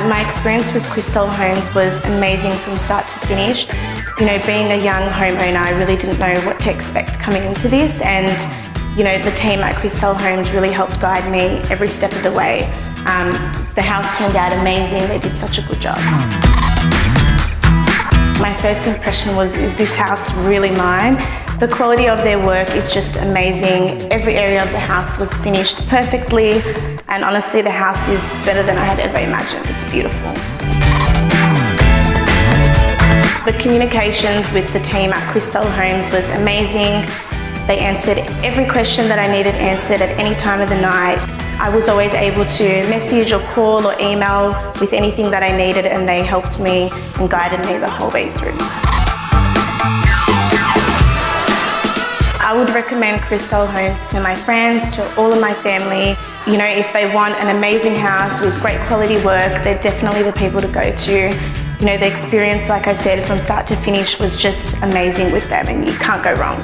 Uh, my experience with Crystal Homes was amazing from start to finish. You know, being a young homeowner, I really didn't know what to expect coming into this and you know, the team at Crystal Homes really helped guide me every step of the way. Um, the house turned out amazing, they did such a good job. My first impression was, is this house really mine? The quality of their work is just amazing. Every area of the house was finished perfectly and honestly the house is better than I had ever imagined. It's beautiful. The communications with the team at Crystal Homes was amazing. They answered every question that I needed answered at any time of the night. I was always able to message or call or email with anything that I needed and they helped me and guided me the whole way through. I would recommend Crystal Homes to my friends, to all of my family. You know, if they want an amazing house with great quality work, they're definitely the people to go to. You know, the experience, like I said, from start to finish was just amazing with them and you can't go wrong.